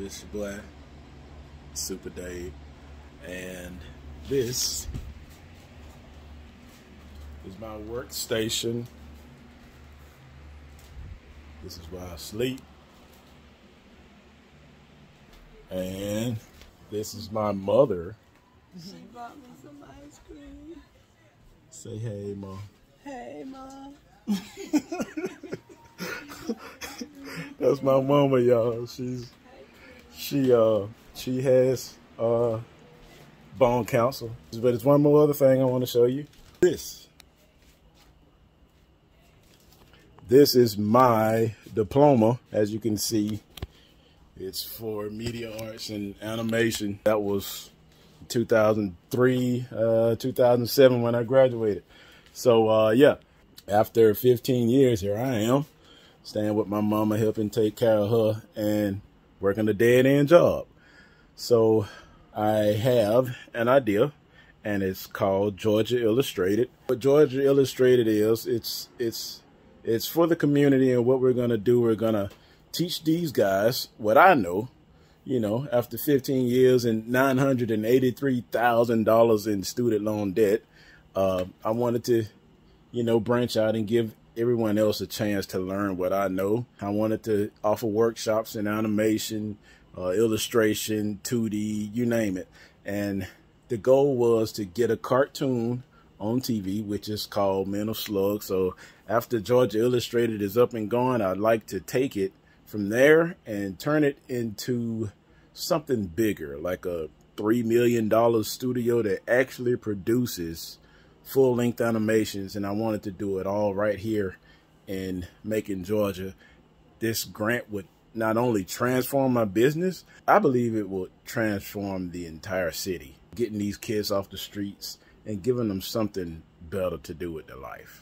This boy, Super Dave, and this is my workstation. This is where I sleep. And this is my mother. She bought me some ice cream. Say hey, mom. Hey, Mom. That's my mama, y'all. She's she uh she has uh bone cancer. But it's one more other thing I want to show you. This. This is my diploma, as you can see. It's for media arts and animation. That was 2003, uh, 2007 when I graduated. So uh, yeah, after 15 years, here I am, staying with my mama, helping take care of her and working a dead end job. So I have an idea and it's called Georgia Illustrated. What Georgia Illustrated is, it's it's it's for the community and what we're gonna do, we're gonna teach these guys what I know, you know, after 15 years and $983,000 in student loan debt, uh, I wanted to, you know, branch out and give everyone else a chance to learn what I know. I wanted to offer workshops in animation, uh, illustration, 2D, you name it. And the goal was to get a cartoon on TV, which is called Mental Slug. So after Georgia Illustrated is up and gone, I'd like to take it from there and turn it into something bigger, like a $3 million studio that actually produces full length animations. And I wanted to do it all right here in Macon, Georgia. This grant would not only transform my business, I believe it will transform the entire city, getting these kids off the streets and giving them something better to do with their life.